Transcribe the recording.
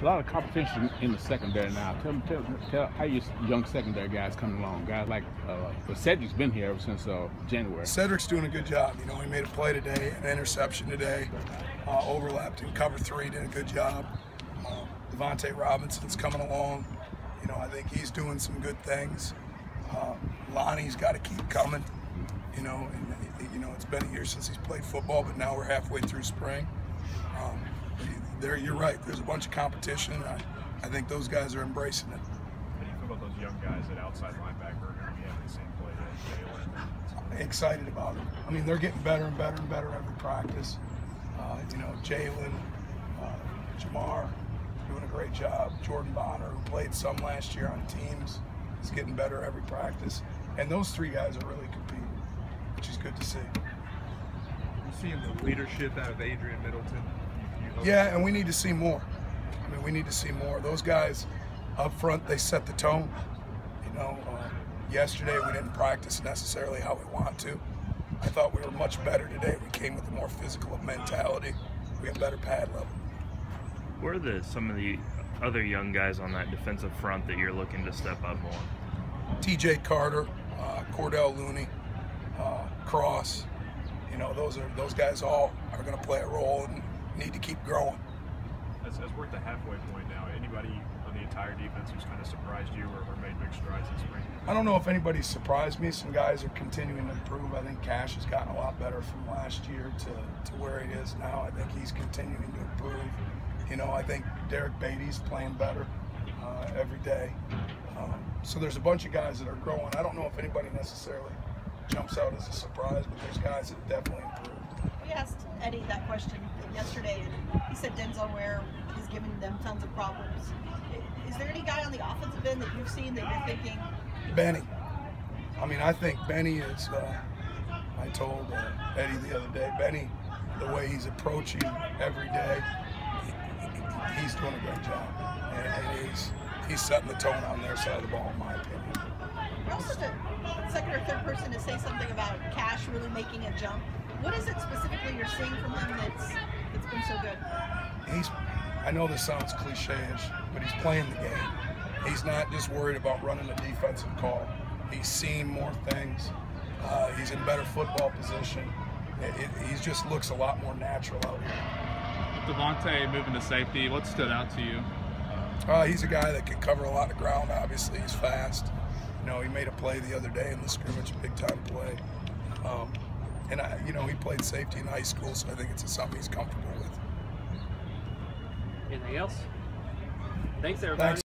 a lot of competition in the secondary now. Tell, tell, tell how your young secondary guys coming along. Guys like uh, Cedric's been here ever since uh, January. Cedric's doing a good job. You know, he made a play today, an interception today, uh, overlapped in cover three, did a good job. Uh, Davonte Robinson's coming along. You know, I think he's doing some good things. Uh, Lonnie's got to keep coming. You know, and you know it's been a year since he's played football, but now we're halfway through spring. Um, there, you're right. There's a bunch of competition. I, I think those guys are embracing it. How do you feel about those young guys at outside linebacker are going to be having the same play that Jalen? Excited about them. I mean, they're getting better and better and better every practice. Uh, you know, Jalen, uh, Jamar, doing a great job. Jordan Bonner, who played some last year on teams, is getting better every practice. And those three guys are really competing, which is good to see. You seeing the leadership out of Adrian Middleton? Yeah, and we need to see more. I mean, we need to see more. Those guys up front, they set the tone. You know, uh, yesterday we didn't practice necessarily how we want to. I thought we were much better today. We came with a more physical mentality. We have better pad level. Where are the some of the other young guys on that defensive front that you're looking to step up more? T.J. Carter, uh, Kordell Looney, uh, Cross. You know, those are those guys all are going to play a role and need to keep growing. As, as we're at the halfway point now, anybody on the entire defense who's kind of surprised you or, or made big strides this spring? I don't know if anybody's surprised me. Some guys are continuing to improve. I think Kash has gotten a lot better from last year to, to where he is now. I think he's continuing to improve. You know, I think Derrick Baity's playing better uh, every day. Um, so there's a bunch of guys that are growing. I don't know if anybody necessarily jumps out as a surprise, but there's guys that definitely improved. We asked Eddie that question yesterday, and he said Denzel Ware is giving them tons of problems. Is there any guy on the offensive end that you've seen that you're thinking? Benny. I mean, I think Benny is. Uh, I told uh, Eddie the other day, Benny, the way he's approaching every day, he, he's doing a great job, and, and he's he's setting the tone on their side of the ball, in my opinion. You're also the second or third person to say something about Kash really making a jump. What is it specifically you're seeing from him that's that's been so good? He's. I know this sounds cliche-ish, but he's playing the game. He's not just worried about running a defensive call. He's seeing more things. Uh, he's in better football position. It, it, he just looks a lot more natural out here. With Davonte moving to safety, what stood out to you? Uh, he's a guy that can cover a lot of ground. Obviously, he's fast. You know, he made a play the other day in the scrimmage, a big time play. Um, and I, you know, he played safety in high school, so I think it's something he's comfortable with. Anything else? Thanks, everybody. Thanks.